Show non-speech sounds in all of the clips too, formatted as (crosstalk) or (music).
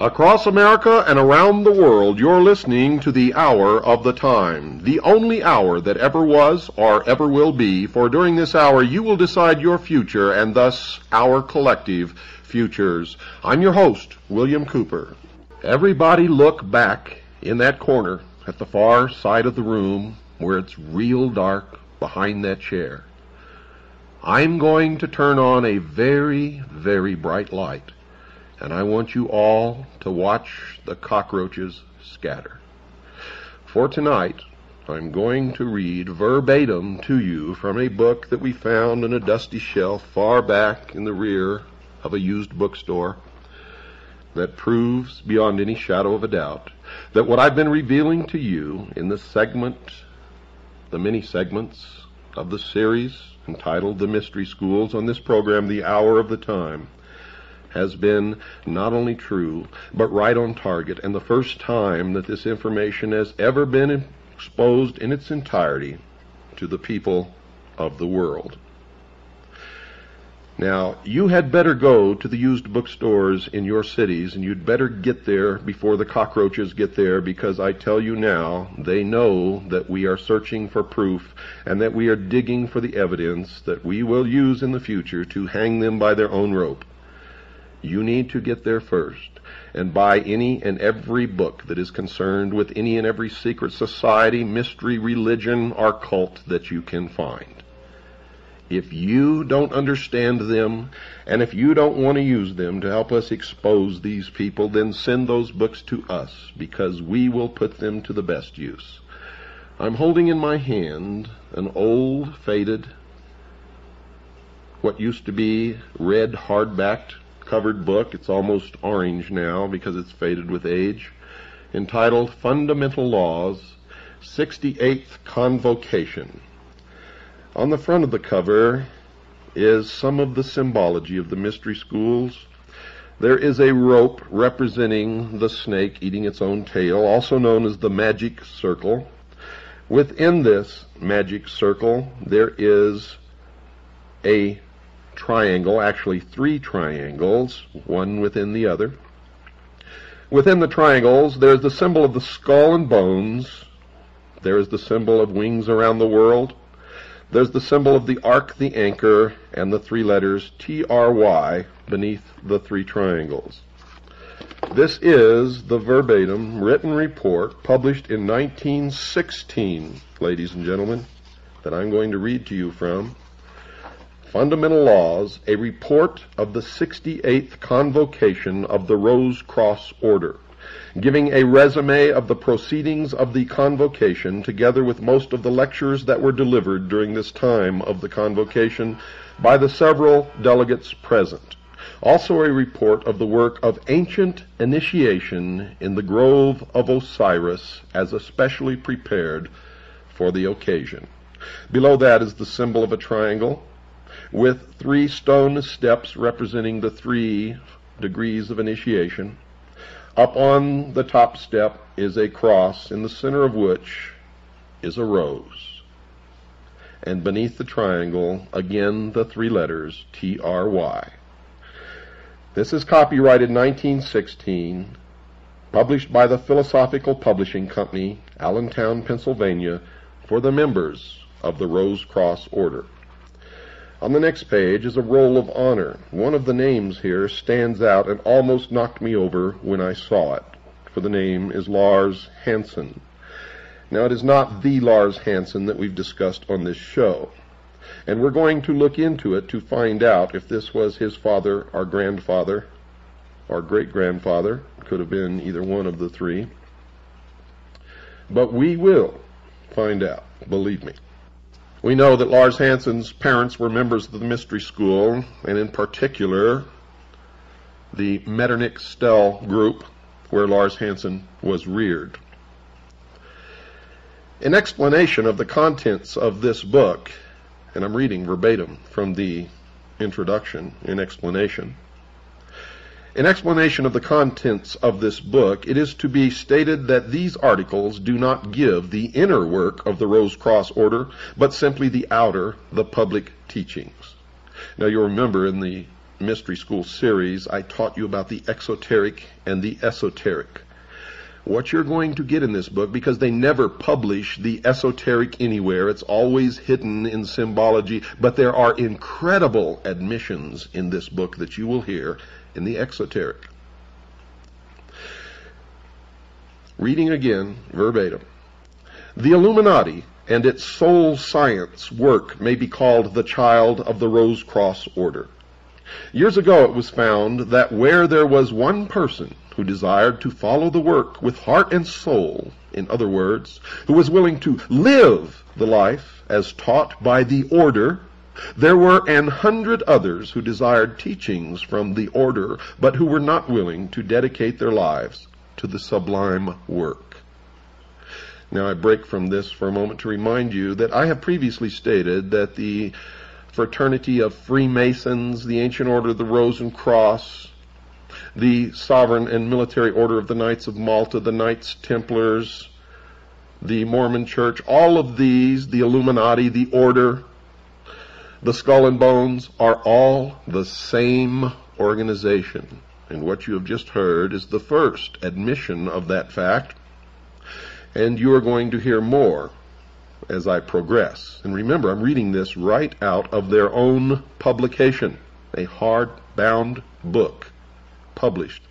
Across America and around the world, you're listening to the Hour of the Time, the only hour that ever was or ever will be, for during this hour you will decide your future and thus our collective futures. I'm your host, William Cooper. Everybody look back in that corner at the far side of the room where it's real dark behind that chair. I'm going to turn on a very, very bright light and I want you all to watch the cockroaches scatter. For tonight, I'm going to read verbatim to you from a book that we found in a dusty shelf far back in the rear of a used bookstore that proves beyond any shadow of a doubt that what I've been revealing to you in the segment, the many segments of the series entitled The Mystery Schools on this program, The Hour of the Time, has been not only true, but right on target, and the first time that this information has ever been exposed in its entirety to the people of the world. Now, you had better go to the used bookstores in your cities, and you'd better get there before the cockroaches get there, because I tell you now, they know that we are searching for proof, and that we are digging for the evidence that we will use in the future to hang them by their own rope. You need to get there first and buy any and every book that is concerned with any and every secret society, mystery, religion, or cult that you can find. If you don't understand them, and if you don't want to use them to help us expose these people, then send those books to us, because we will put them to the best use. I'm holding in my hand an old, faded, what used to be red hardbacked covered book. It's almost orange now because it's faded with age, entitled Fundamental Laws, 68th Convocation. On the front of the cover is some of the symbology of the mystery schools. There is a rope representing the snake eating its own tail, also known as the magic circle. Within this magic circle, there is a triangle, actually three triangles, one within the other. Within the triangles, there's the symbol of the skull and bones. There's the symbol of wings around the world. There's the symbol of the ark, the anchor, and the three letters T-R-Y beneath the three triangles. This is the verbatim written report published in 1916, ladies and gentlemen, that I'm going to read to you from. Fundamental Laws, a report of the 68th Convocation of the Rose Cross Order, giving a resume of the proceedings of the convocation, together with most of the lectures that were delivered during this time of the convocation by the several delegates present. Also a report of the work of ancient initiation in the grove of Osiris as especially prepared for the occasion. Below that is the symbol of a triangle with three stone steps representing the three degrees of initiation. Up on the top step is a cross, in the center of which is a rose. And beneath the triangle, again the three letters T-R-Y. This is copyrighted 1916, published by the Philosophical Publishing Company, Allentown, Pennsylvania, for the members of the Rose Cross Order. On the next page is a roll of honor. One of the names here stands out and almost knocked me over when I saw it, for the name is Lars Hansen. Now, it is not the Lars Hansen that we've discussed on this show, and we're going to look into it to find out if this was his father, our grandfather, our great-grandfather, could have been either one of the three. But we will find out, believe me. We know that Lars Hansen's parents were members of the mystery school, and in particular, the Metternich Stell group, where Lars Hansen was reared. An explanation of the contents of this book, and I'm reading verbatim from the introduction in explanation, in explanation of the contents of this book, it is to be stated that these articles do not give the inner work of the Rose Cross Order, but simply the outer, the public teachings. Now you'll remember in the mystery school series, I taught you about the exoteric and the esoteric. What you're going to get in this book, because they never publish the esoteric anywhere, it's always hidden in symbology, but there are incredible admissions in this book that you will hear in the exoteric. Reading again, verbatim. The Illuminati and its soul science work may be called the child of the Rose Cross Order. Years ago it was found that where there was one person who desired to follow the work with heart and soul, in other words, who was willing to live the life as taught by the order, there were an hundred others who desired teachings from the order, but who were not willing to dedicate their lives to the sublime work. Now I break from this for a moment to remind you that I have previously stated that the fraternity of Freemasons, the ancient order of the Rose and Cross, the sovereign and military order of the Knights of Malta, the Knights Templars, the Mormon Church, all of these, the Illuminati, the Order, the Skull and Bones, are all the same organization. And what you have just heard is the first admission of that fact. And you are going to hear more as I progress. And remember, I'm reading this right out of their own publication, a hard-bound book published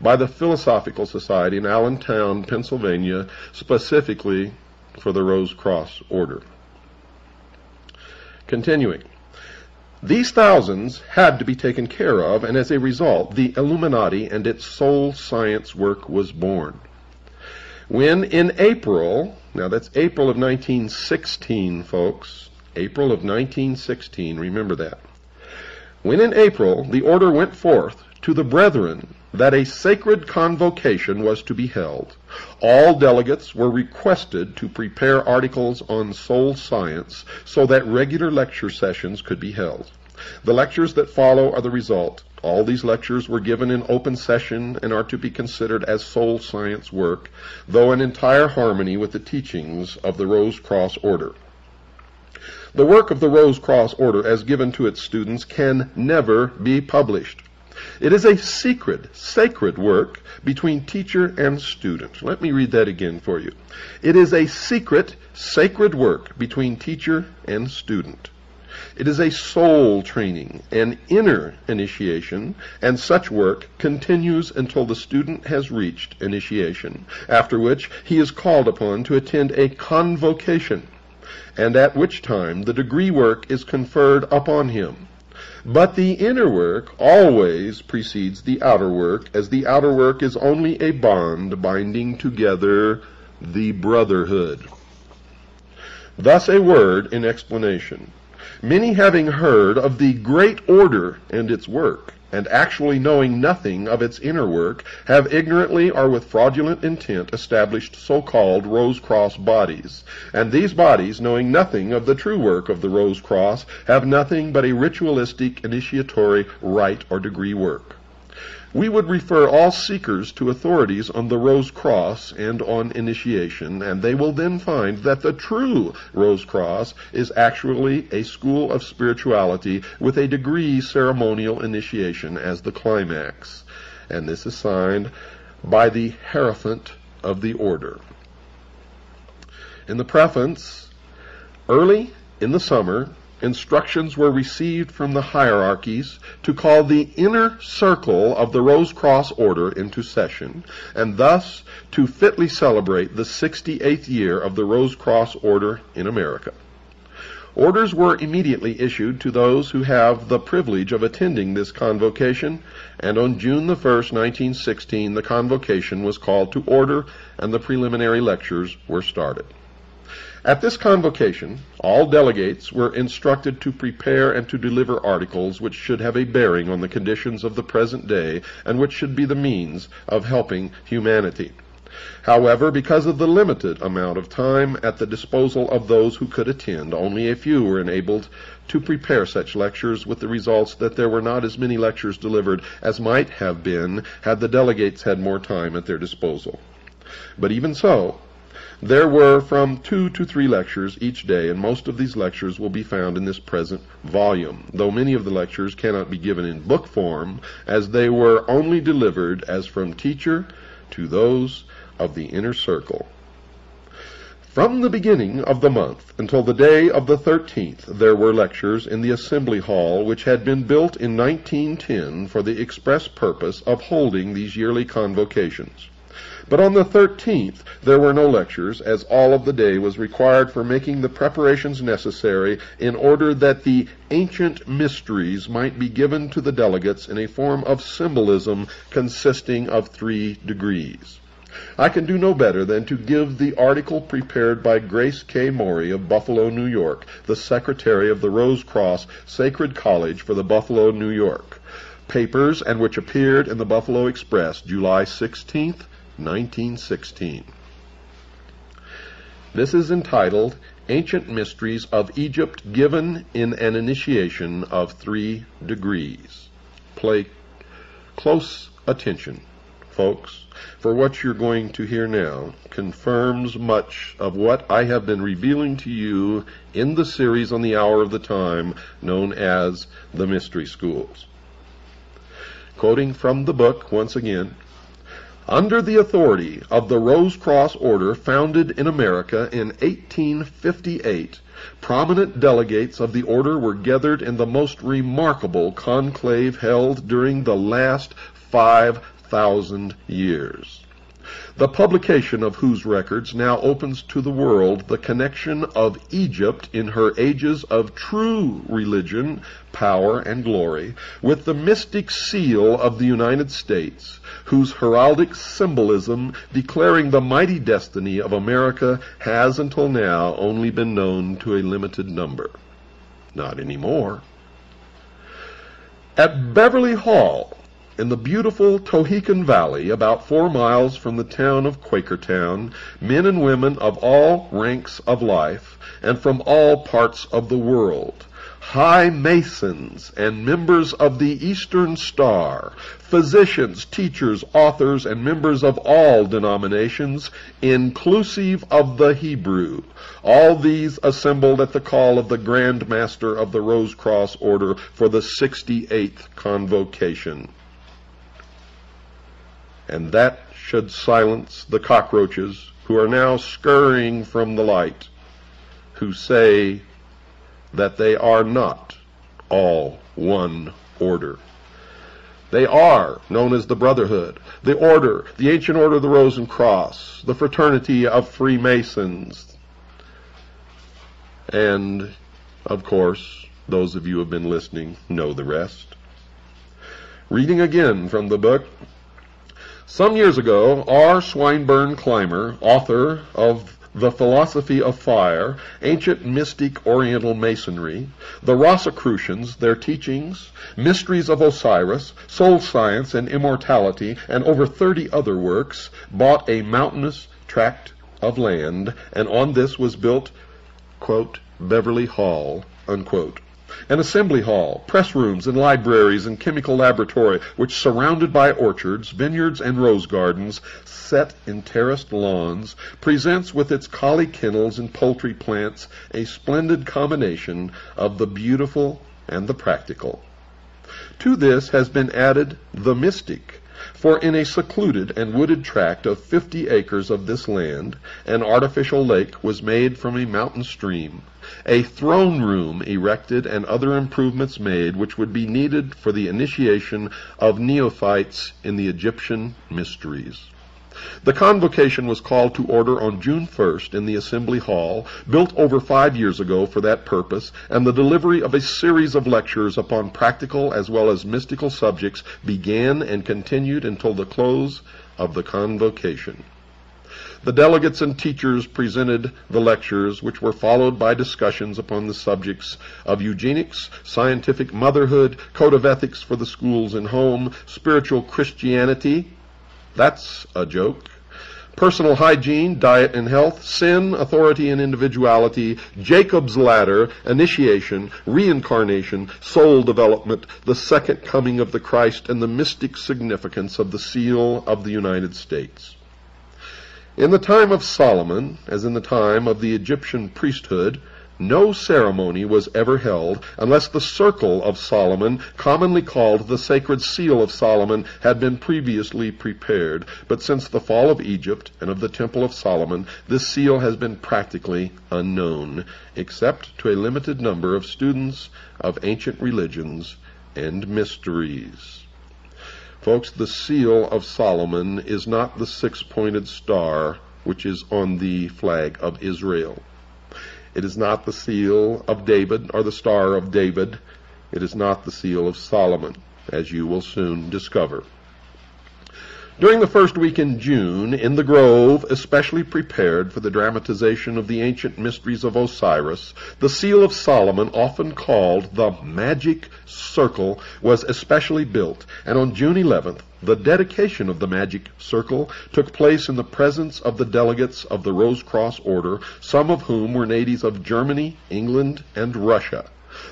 by the Philosophical Society in Allentown, Pennsylvania, specifically for the Rose Cross Order. Continuing. These thousands had to be taken care of, and as a result, the Illuminati and its soul science work was born. When in April, now that's April of 1916, folks, April of 1916, remember that. When in April the order went forth to the brethren that a sacred convocation was to be held, all delegates were requested to prepare articles on soul science so that regular lecture sessions could be held. The lectures that follow are the result. All these lectures were given in open session and are to be considered as soul science work, though in entire harmony with the teachings of the Rose Cross Order. The work of the Rose Cross Order as given to its students can never be published. It is a secret, sacred work between teacher and student. Let me read that again for you. It is a secret, sacred work between teacher and student. It is a soul training, an inner initiation, and such work continues until the student has reached initiation, after which he is called upon to attend a convocation, and at which time the degree work is conferred upon him. But the inner work always precedes the outer work, as the outer work is only a bond binding together the brotherhood. Thus a word in explanation. Many having heard of the great order and its work, and actually knowing nothing of its inner work, have ignorantly or with fraudulent intent established so-called Rose Cross bodies. And these bodies, knowing nothing of the true work of the Rose Cross, have nothing but a ritualistic initiatory rite or degree work. We would refer all seekers to authorities on the Rose Cross and on initiation, and they will then find that the true Rose Cross is actually a school of spirituality with a degree ceremonial initiation as the climax. And this is signed by the Hierophant of the Order. In the preface, early in the summer, instructions were received from the hierarchies to call the inner circle of the Rose Cross Order into session, and thus to fitly celebrate the 68th year of the Rose Cross Order in America. Orders were immediately issued to those who have the privilege of attending this convocation, and on June the 1st, 1916, the convocation was called to order and the preliminary lectures were started. At this convocation, all delegates were instructed to prepare and to deliver articles which should have a bearing on the conditions of the present day and which should be the means of helping humanity. However, because of the limited amount of time at the disposal of those who could attend, only a few were enabled to prepare such lectures with the results that there were not as many lectures delivered as might have been had the delegates had more time at their disposal. But even so, There were from two to three lectures each day, and most of these lectures will be found in this present volume, though many of the lectures cannot be given in book form, as they were only delivered as from teacher to those of the inner circle. From the beginning of the month until the day of the 13th, there were lectures in the Assembly Hall, which had been built in 1910 for the express purpose of holding these yearly convocations. But on the 13th, there were no lectures, as all of the day was required for making the preparations necessary in order that the ancient mysteries might be given to the delegates in a form of symbolism consisting of three degrees. I can do no better than to give the article prepared by Grace K. Morey of Buffalo, New York, the secretary of the Rose Cross Sacred College for the Buffalo, New York papers and which appeared in the Buffalo Express July 16, 1916. This is entitled Ancient Mysteries of Egypt Given in an Initiation of Three Degrees. Play close attention folks, for what you're going to hear now confirms much of what I have been revealing to you in the series on the hour of the time known as the Mystery Schools. Quoting from the book once again, under the authority of the Rose Cross Order founded in America in 1858, prominent delegates of the order were gathered in the most remarkable conclave held during the last five thousand years. The publication of whose records now opens to the world the connection of Egypt in her ages of true religion, power, and glory with the mystic seal of the United States, whose heraldic symbolism declaring the mighty destiny of America has until now only been known to a limited number. Not anymore. At Beverly Hall, in the beautiful Tohickon Valley, about four miles from the town of Quakertown, men and women of all ranks of life and from all parts of the world, high masons and members of the Eastern Star, physicians, teachers, authors, and members of all denominations, inclusive of the Hebrew. All these assembled at the call of the Grand Master of the Rose Cross Order for the 68th Convocation and that should silence the cockroaches who are now scurrying from the light, who say that they are not all one order. They are known as the Brotherhood, the Order, the Ancient Order of the Rose and Cross, the Fraternity of Freemasons, and, of course, those of you who have been listening know the rest. Reading again from the book some years ago, R. Swinburne Clymer, author of The Philosophy of Fire, Ancient Mystic Oriental Masonry, The Rosicrucians, Their Teachings, Mysteries of Osiris, Soul Science and Immortality, and over 30 other works, bought a mountainous tract of land, and on this was built, quote, Beverly Hall, unquote an assembly hall, press rooms and libraries and chemical laboratory, which surrounded by orchards, vineyards, and rose gardens, set in terraced lawns, presents with its collie kennels and poultry plants a splendid combination of the beautiful and the practical. To this has been added the mystic, for in a secluded and wooded tract of fifty acres of this land, an artificial lake was made from a mountain stream, a throne room erected, and other improvements made which would be needed for the initiation of neophytes in the Egyptian mysteries. The convocation was called to order on June 1st in the Assembly Hall, built over five years ago for that purpose, and the delivery of a series of lectures upon practical as well as mystical subjects began and continued until the close of the convocation. The delegates and teachers presented the lectures, which were followed by discussions upon the subjects of eugenics, scientific motherhood, code of ethics for the schools and home, spiritual Christianity, that's a joke. Personal hygiene, diet and health, sin, authority and individuality, Jacob's ladder, initiation, reincarnation, soul development, the second coming of the Christ, and the mystic significance of the seal of the United States. In the time of Solomon, as in the time of the Egyptian priesthood, no ceremony was ever held unless the circle of Solomon, commonly called the sacred seal of Solomon, had been previously prepared. But since the fall of Egypt and of the Temple of Solomon, this seal has been practically unknown, except to a limited number of students of ancient religions and mysteries. Folks, the seal of Solomon is not the six-pointed star which is on the flag of Israel. It is not the seal of David or the star of David. It is not the seal of Solomon, as you will soon discover. During the first week in June, in the grove, especially prepared for the dramatization of the ancient mysteries of Osiris, the seal of Solomon, often called the magic circle, was especially built, and on June 11th, the dedication of the Magic Circle took place in the presence of the delegates of the Rose Cross Order, some of whom were natives of Germany, England, and Russia.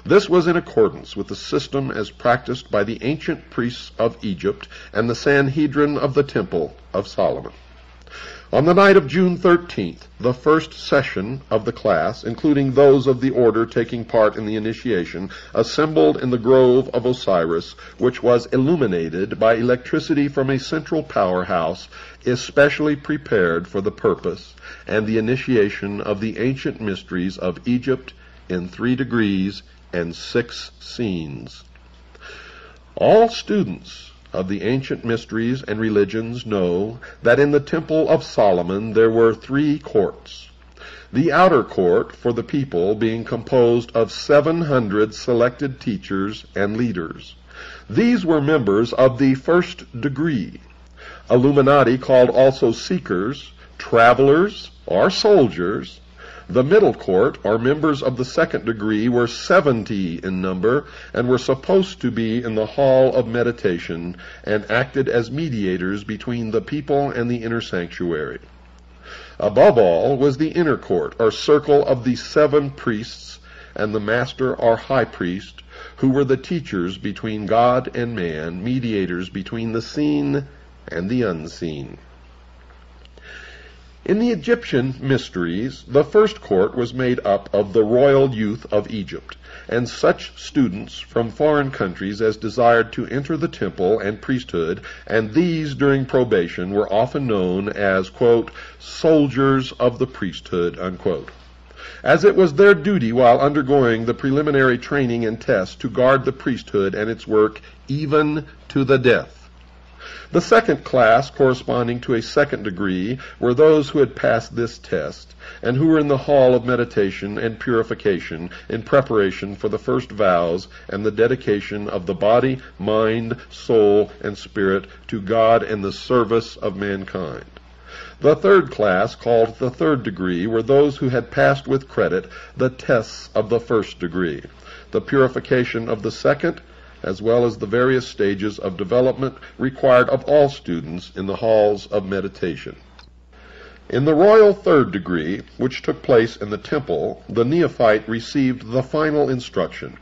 This was in accordance with the system as practiced by the ancient priests of Egypt and the Sanhedrin of the Temple of Solomon. On the night of June 13th, the first session of the class, including those of the order taking part in the initiation, assembled in the grove of Osiris, which was illuminated by electricity from a central powerhouse especially prepared for the purpose and the initiation of the ancient mysteries of Egypt in three degrees and six scenes. All students of the ancient mysteries and religions know that in the Temple of Solomon there were three courts. The outer court for the people being composed of 700 selected teachers and leaders. These were members of the first degree, Illuminati called also seekers, travelers, or soldiers, the middle court, or members of the second degree, were seventy in number, and were supposed to be in the hall of meditation, and acted as mediators between the people and the inner sanctuary. Above all was the inner court, or circle of the seven priests, and the master or high priest, who were the teachers between God and man, mediators between the seen and the unseen. In the Egyptian mysteries, the first court was made up of the royal youth of Egypt, and such students from foreign countries as desired to enter the temple and priesthood, and these during probation were often known as, quote, soldiers of the priesthood, unquote as it was their duty while undergoing the preliminary training and test to guard the priesthood and its work even to the death. The second class, corresponding to a second degree, were those who had passed this test, and who were in the hall of meditation and purification in preparation for the first vows and the dedication of the body, mind, soul, and spirit to God and the service of mankind. The third class, called the third degree, were those who had passed with credit the tests of the first degree, the purification of the second, as well as the various stages of development required of all students in the halls of meditation. In the royal third degree, which took place in the temple, the neophyte received the final instruction.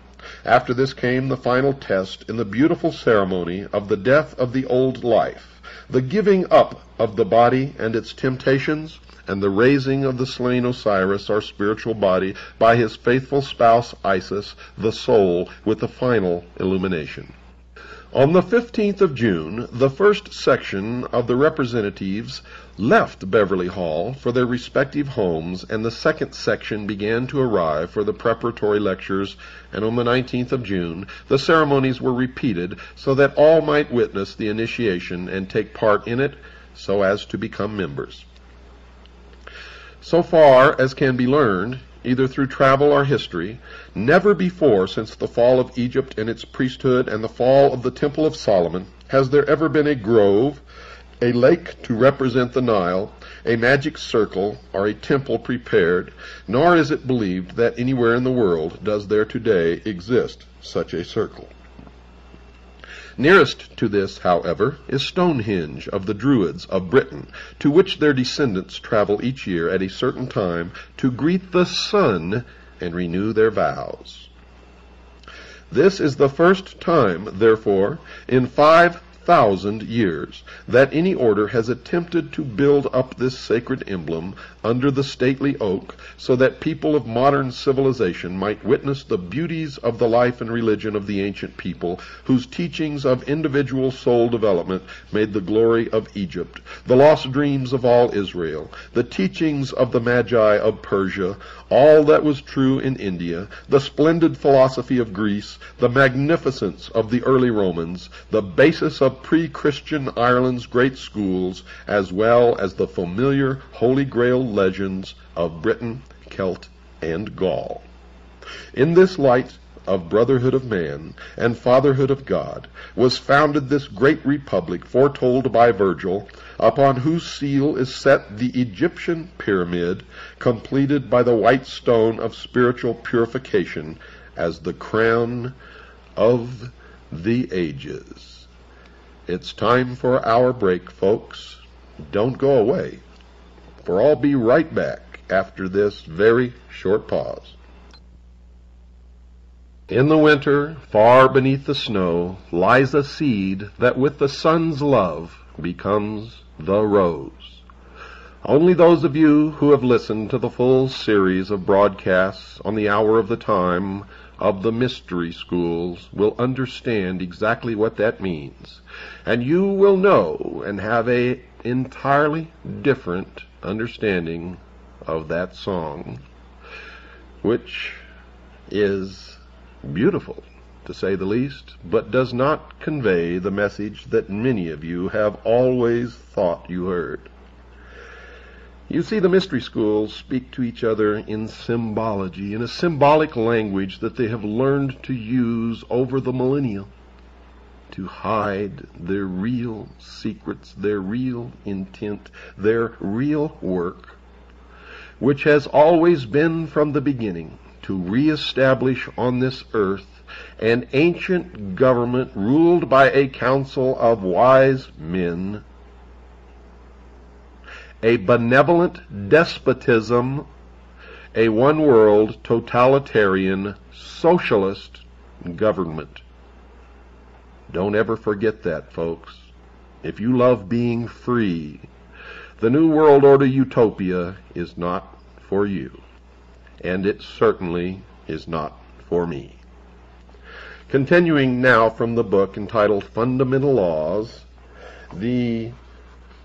After this came the final test in the beautiful ceremony of the death of the old life, the giving up of the body and its temptations, and the raising of the slain Osiris, our spiritual body, by his faithful spouse Isis, the soul, with the final illumination. On the 15th of June, the first section of the representatives left Beverly Hall for their respective homes, and the second section began to arrive for the preparatory lectures, and on the 19th of June, the ceremonies were repeated so that all might witness the initiation and take part in it so as to become members. So far as can be learned, either through travel or history, never before since the fall of Egypt and its priesthood and the fall of the Temple of Solomon has there ever been a grove, a lake to represent the Nile, a magic circle, or a temple prepared, nor is it believed that anywhere in the world does there today exist such a circle. Nearest to this, however, is Stonehenge of the Druids of Britain, to which their descendants travel each year at a certain time to greet the sun and renew their vows. This is the first time, therefore, in five thousand years that any order has attempted to build up this sacred emblem under the stately oak so that people of modern civilization might witness the beauties of the life and religion of the ancient people whose teachings of individual soul development made the glory of Egypt, the lost dreams of all Israel, the teachings of the Magi of Persia, all that was true in India, the splendid philosophy of Greece, the magnificence of the early Romans, the basis of pre-Christian Ireland's great schools, as well as the familiar Holy Grail legends of Britain, Celt, and Gaul. In this light of brotherhood of man and fatherhood of God was founded this great republic foretold by Virgil, upon whose seal is set the Egyptian pyramid, completed by the white stone of spiritual purification as the crown of the ages. It's time for our break, folks. Don't go away, for I'll be right back after this very short pause. In the winter, far beneath the snow, lies a seed that with the sun's love becomes the rose. Only those of you who have listened to the full series of broadcasts on the hour of the time of the mystery schools will understand exactly what that means. And you will know and have a entirely different understanding of that song, which is beautiful, to say the least, but does not convey the message that many of you have always thought you heard. You see, the mystery schools speak to each other in symbology, in a symbolic language that they have learned to use over the millennia to hide their real secrets, their real intent, their real work, which has always been from the beginning to reestablish on this earth an ancient government ruled by a council of wise men, a benevolent despotism, a one world totalitarian socialist government. Don't ever forget that, folks. If you love being free, the New World Order utopia is not for you and it certainly is not for me. Continuing now from the book entitled Fundamental Laws, the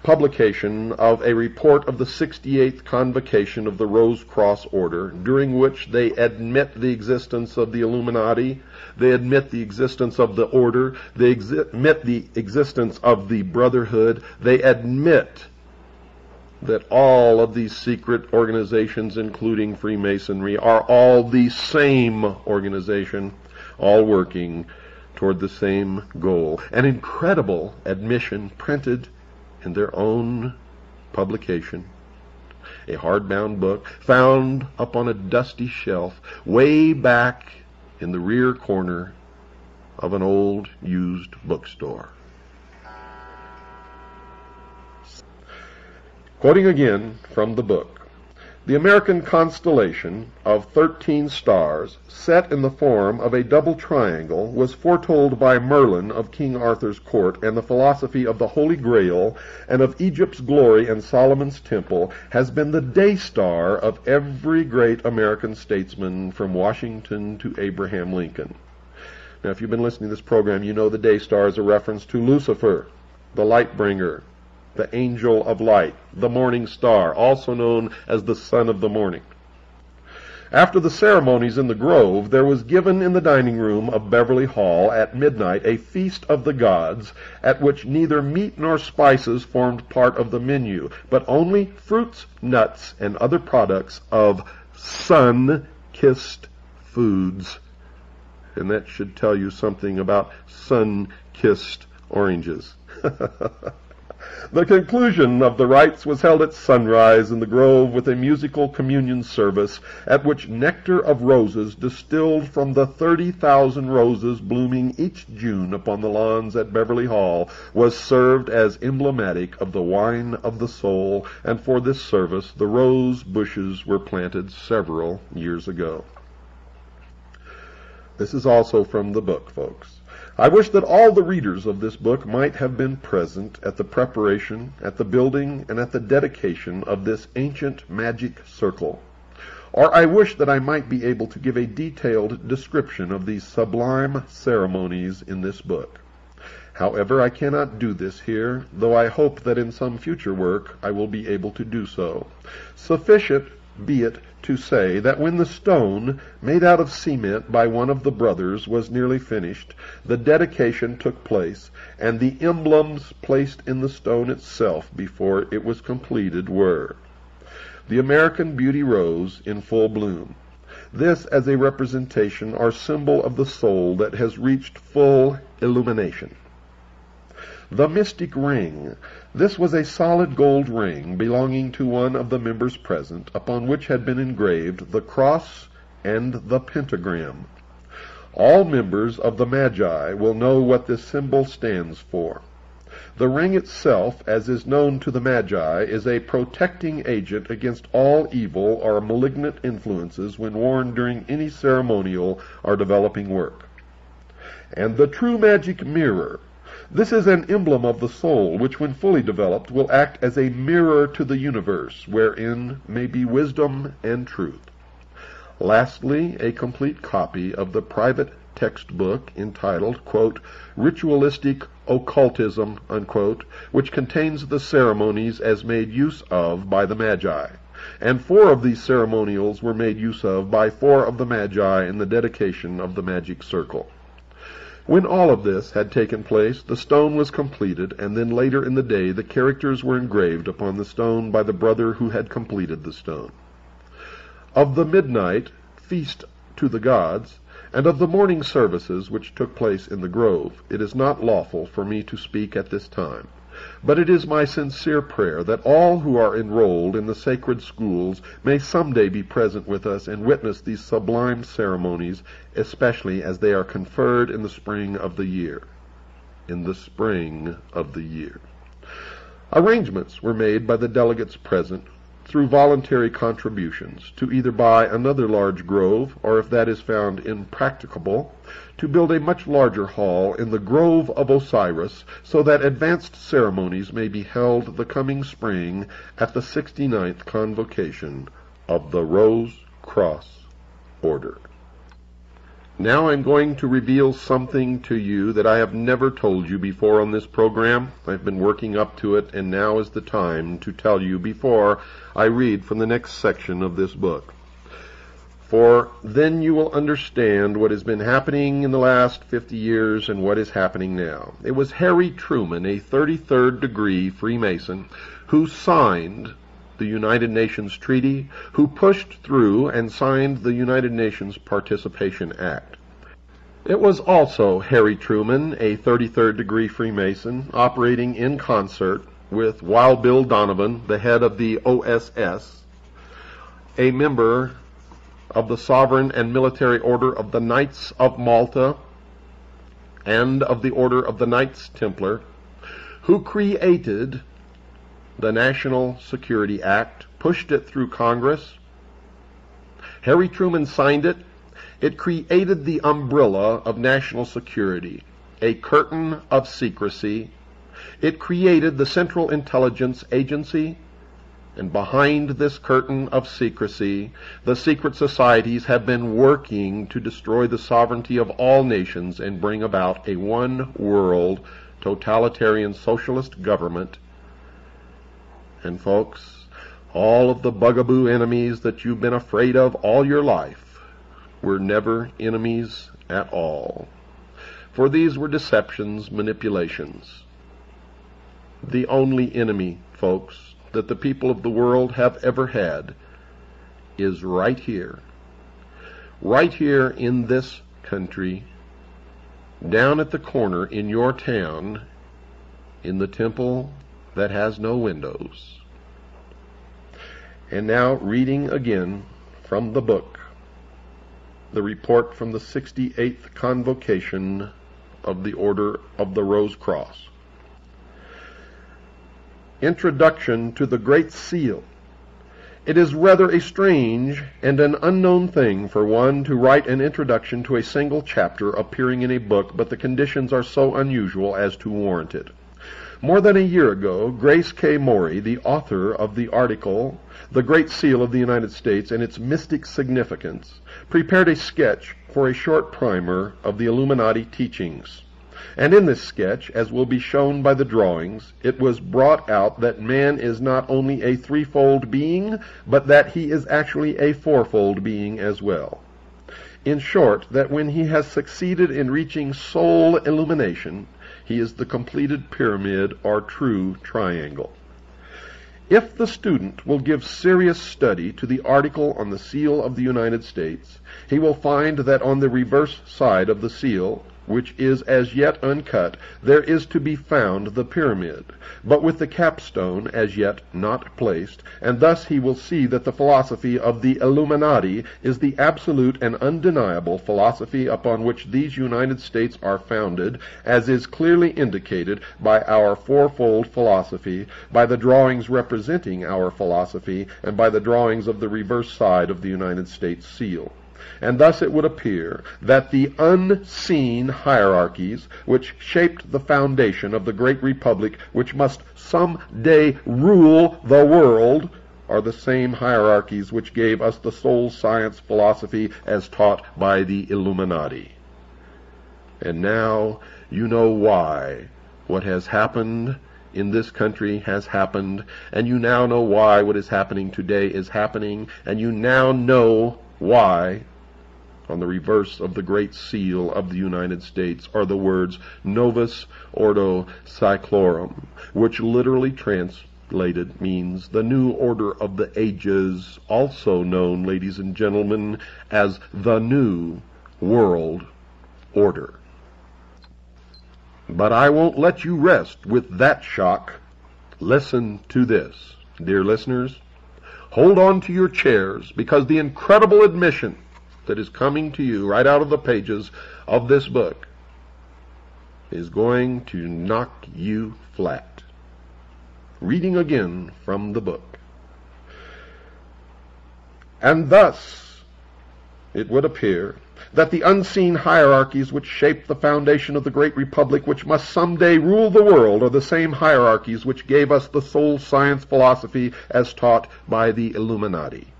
publication of a report of the 68th Convocation of the Rose Cross Order, during which they admit the existence of the Illuminati, they admit the existence of the Order, they admit the existence of the Brotherhood, they admit that all of these secret organizations, including Freemasonry, are all the same organization, all working toward the same goal. An incredible admission printed in their own publication. A hardbound book found up on a dusty shelf way back in the rear corner of an old used bookstore. Quoting again from the book, the American constellation of 13 stars, set in the form of a double triangle, was foretold by Merlin of King Arthur's court, and the philosophy of the Holy Grail and of Egypt's glory and Solomon's temple has been the day star of every great American statesman from Washington to Abraham Lincoln. Now, if you've been listening to this program, you know the day star is a reference to Lucifer, the light bringer, the angel of light, the morning star, also known as the son of the morning. After the ceremonies in the grove, there was given in the dining room of Beverly Hall at midnight a feast of the gods, at which neither meat nor spices formed part of the menu, but only fruits, nuts, and other products of sun-kissed foods. And that should tell you something about sun-kissed oranges. (laughs) The conclusion of the rites was held at sunrise in the grove with a musical communion service, at which nectar of roses distilled from the thirty thousand roses blooming each June upon the lawns at Beverly Hall was served as emblematic of the wine of the soul, and for this service the rose bushes were planted several years ago. This is also from the book, folks. I wish that all the readers of this book might have been present at the preparation, at the building, and at the dedication of this ancient magic circle. Or I wish that I might be able to give a detailed description of these sublime ceremonies in this book. However, I cannot do this here, though I hope that in some future work I will be able to do so. Sufficient be it to say that when the stone, made out of cement by one of the brothers, was nearly finished, the dedication took place, and the emblems placed in the stone itself before it was completed were the American beauty rose in full bloom. This as a representation or symbol of the soul that has reached full illumination. The mystic ring. This was a solid gold ring belonging to one of the members present, upon which had been engraved the cross and the pentagram. All members of the Magi will know what this symbol stands for. The ring itself, as is known to the Magi, is a protecting agent against all evil or malignant influences when worn during any ceremonial or developing work. And the true magic mirror this is an emblem of the soul, which when fully developed will act as a mirror to the universe, wherein may be wisdom and truth. Lastly, a complete copy of the private textbook entitled, quote, Ritualistic Occultism, unquote, which contains the ceremonies as made use of by the Magi. And four of these ceremonials were made use of by four of the Magi in the dedication of the magic circle. When all of this had taken place, the stone was completed, and then later in the day the characters were engraved upon the stone by the brother who had completed the stone. Of the midnight feast to the gods, and of the morning services which took place in the grove, it is not lawful for me to speak at this time. But it is my sincere prayer that all who are enrolled in the sacred schools may some day be present with us and witness these sublime ceremonies, especially as they are conferred in the spring of the year. In the spring of the year. Arrangements were made by the delegates present through voluntary contributions to either buy another large grove, or if that is found impracticable, to build a much larger hall in the Grove of Osiris, so that advanced ceremonies may be held the coming spring at the 69th convocation of the Rose Cross Order. Now I'm going to reveal something to you that I have never told you before on this program. I've been working up to it, and now is the time to tell you before I read from the next section of this book. For then you will understand what has been happening in the last 50 years and what is happening now. It was Harry Truman, a 33rd degree Freemason, who signed the United Nations Treaty, who pushed through and signed the United Nations Participation Act. It was also Harry Truman, a 33rd degree Freemason, operating in concert with Wild Bill Donovan, the head of the OSS, a member of the Sovereign and Military Order of the Knights of Malta, and of the Order of the Knights Templar, who created the National Security Act, pushed it through Congress. Harry Truman signed it. It created the umbrella of national security, a curtain of secrecy. It created the Central Intelligence Agency, and behind this curtain of secrecy, the secret societies have been working to destroy the sovereignty of all nations and bring about a one world totalitarian socialist government and folks, all of the bugaboo enemies that you've been afraid of all your life were never enemies at all. For these were deceptions, manipulations. The only enemy, folks, that the people of the world have ever had is right here. Right here in this country, down at the corner in your town, in the temple that has no windows. And now reading again from the book, the report from the 68th Convocation of the Order of the Rose Cross. Introduction to the Great Seal. It is rather a strange and an unknown thing for one to write an introduction to a single chapter appearing in a book, but the conditions are so unusual as to warrant it. More than a year ago, Grace K. Morey, the author of the article, The Great Seal of the United States and Its Mystic Significance, prepared a sketch for a short primer of the Illuminati teachings. And in this sketch, as will be shown by the drawings, it was brought out that man is not only a threefold being, but that he is actually a fourfold being as well. In short, that when he has succeeded in reaching soul illumination, he is the completed pyramid or true triangle. If the student will give serious study to the article on the seal of the United States, he will find that on the reverse side of the seal which is as yet uncut, there is to be found the pyramid, but with the capstone as yet not placed, and thus he will see that the philosophy of the Illuminati is the absolute and undeniable philosophy upon which these United States are founded, as is clearly indicated by our fourfold philosophy, by the drawings representing our philosophy, and by the drawings of the reverse side of the United States seal. And thus it would appear that the unseen hierarchies which shaped the foundation of the great republic which must some day rule the world are the same hierarchies which gave us the soul science philosophy as taught by the Illuminati. And now you know why what has happened in this country has happened, and you now know why what is happening today is happening, and you now know why on the reverse of the Great Seal of the United States are the words Novus Ordo Seclorum, which literally translated means the new order of the ages, also known, ladies and gentlemen, as the New World Order. But I won't let you rest with that shock. Listen to this, dear listeners. Hold on to your chairs because the incredible admission that is coming to you right out of the pages of this book is going to knock you flat. Reading again from the book. And thus, it would appear that the unseen hierarchies which shape the foundation of the great republic which must some day rule the world are the same hierarchies which gave us the soul science philosophy as taught by the Illuminati.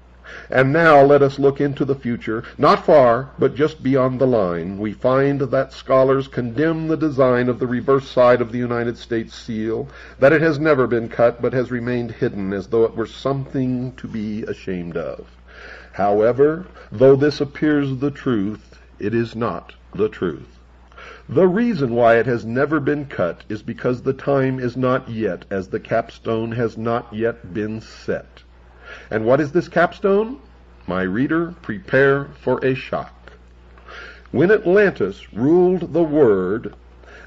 And now let us look into the future, not far, but just beyond the line. We find that scholars condemn the design of the reverse side of the United States seal, that it has never been cut, but has remained hidden as though it were something to be ashamed of. However, though this appears the truth, it is not the truth. The reason why it has never been cut is because the time is not yet, as the capstone has not yet been set. And what is this capstone? My reader, prepare for a shock. When Atlantis ruled the world,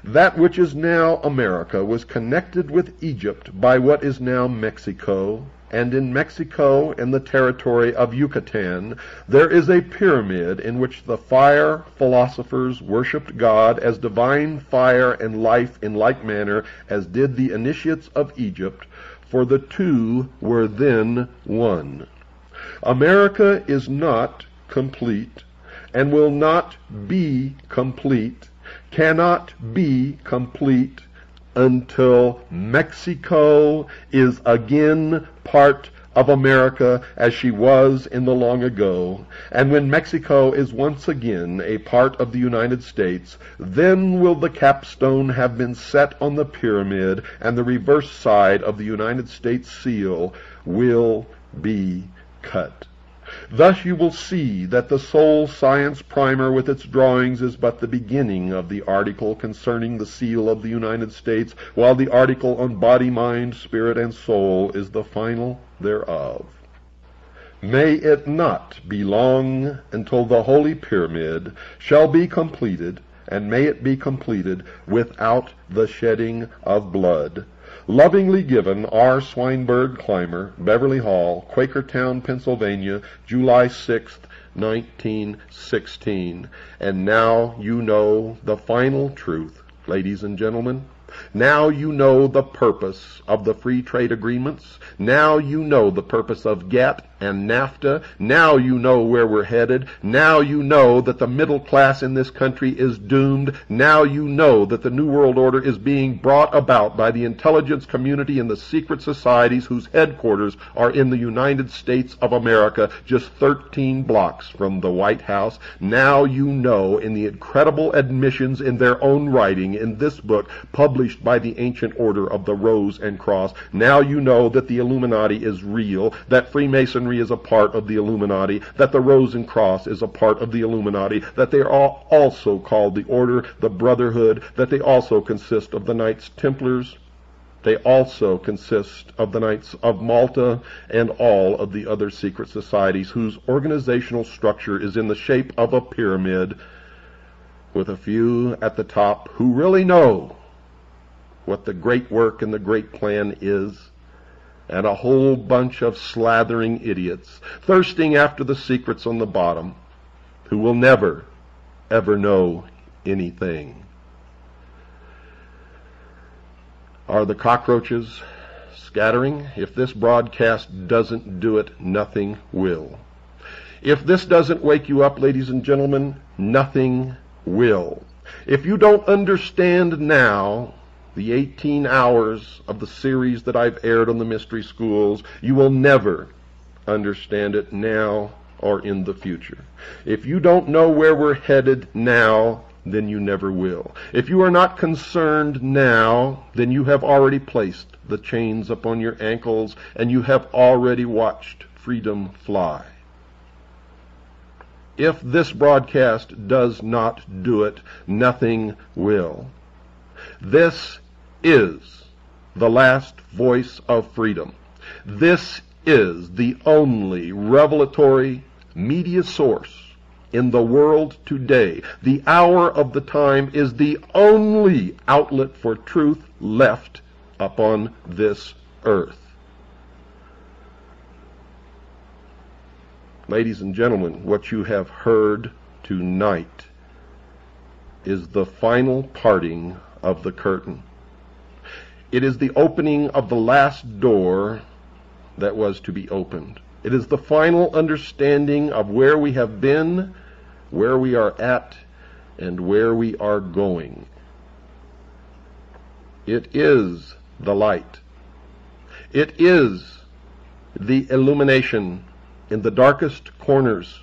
that which is now America was connected with Egypt by what is now Mexico, and in Mexico and the territory of Yucatan there is a pyramid in which the fire philosophers worshipped God as divine fire and life in like manner as did the initiates of Egypt, for the two were then one. America is not complete and will not be complete, cannot be complete until Mexico is again part of America as she was in the long ago, and when Mexico is once again a part of the United States, then will the capstone have been set on the pyramid, and the reverse side of the United States seal will be cut. Thus you will see that the Soul Science Primer with its drawings is but the beginning of the article concerning the seal of the United States, while the article on body, mind, spirit, and soul is the final thereof. May it not be long until the Holy Pyramid shall be completed, and may it be completed without the shedding of blood. Lovingly given, R. Swinburne Clymer, Beverly Hall, Quakertown, Pennsylvania, July 6, 1916. And now you know the final truth, ladies and gentlemen. Now you know the purpose of the free trade agreements. Now you know the purpose of GATT and NAFTA. Now you know where we're headed. Now you know that the middle class in this country is doomed. Now you know that the New World Order is being brought about by the intelligence community and the secret societies whose headquarters are in the United States of America, just 13 blocks from the White House. Now you know in the incredible admissions in their own writing in this book published by the Ancient Order of the Rose and Cross. Now you know that the Illuminati is real, that Freemasonry is a part of the Illuminati, that the Rose and Cross is a part of the Illuminati, that they are also called the Order, the Brotherhood, that they also consist of the Knights Templars, they also consist of the Knights of Malta and all of the other secret societies whose organizational structure is in the shape of a pyramid with a few at the top who really know what the great work and the great plan is, and a whole bunch of slathering idiots thirsting after the secrets on the bottom who will never, ever know anything. Are the cockroaches scattering? If this broadcast doesn't do it, nothing will. If this doesn't wake you up, ladies and gentlemen, nothing will. If you don't understand now the 18 hours of the series that I've aired on the mystery schools, you will never understand it now or in the future. If you don't know where we're headed now, then you never will. If you are not concerned now, then you have already placed the chains upon your ankles and you have already watched freedom fly. If this broadcast does not do it, nothing will. This is the last voice of freedom. This is the only revelatory media source in the world today. The hour of the time is the only outlet for truth left upon this earth. Ladies and gentlemen, what you have heard tonight is the final parting of the curtain. It is the opening of the last door that was to be opened. It is the final understanding of where we have been, where we are at, and where we are going. It is the light. It is the illumination in the darkest corners,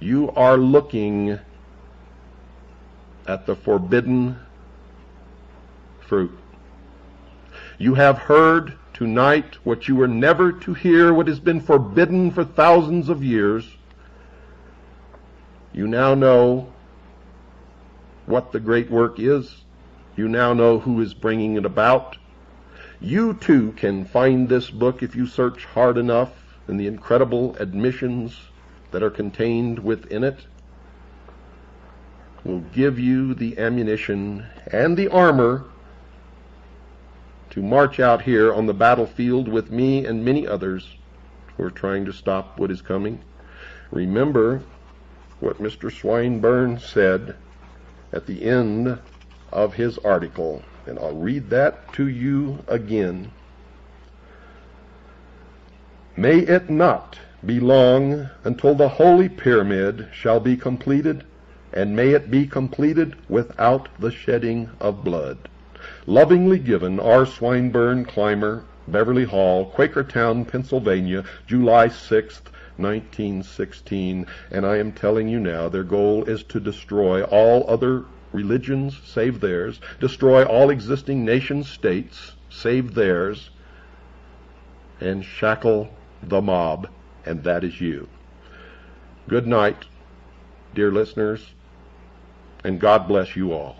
you are looking at the forbidden fruit. You have heard tonight what you were never to hear, what has been forbidden for thousands of years. You now know what the great work is. You now know who is bringing it about. You too can find this book if you search hard enough and the incredible admissions that are contained within it will give you the ammunition and the armor to march out here on the battlefield with me and many others who are trying to stop what is coming. Remember what Mr. Swinburne said at the end of his article, and I'll read that to you again. May it not be long until the Holy Pyramid shall be completed, and may it be completed without the shedding of blood. Lovingly given, R. Swinburne Clymer, Beverly Hall, Quakertown, Pennsylvania, July 6th, 1916. And I am telling you now, their goal is to destroy all other religions save theirs, destroy all existing nation states save theirs, and shackle the mob, and that is you. Good night, dear listeners, and God bless you all.